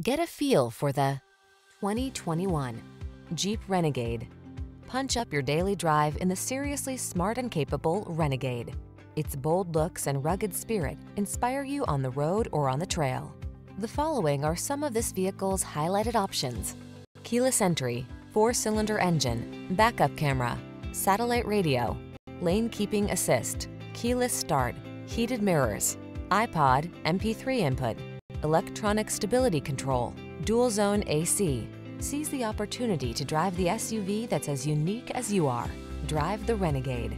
Get a feel for the 2021 Jeep Renegade. Punch up your daily drive in the seriously smart and capable Renegade. Its bold looks and rugged spirit inspire you on the road or on the trail. The following are some of this vehicle's highlighted options. Keyless entry, four-cylinder engine, backup camera, satellite radio, lane keeping assist, keyless start, heated mirrors, iPod, MP3 input, electronic stability control, dual zone AC. Seize the opportunity to drive the SUV that's as unique as you are. Drive the Renegade.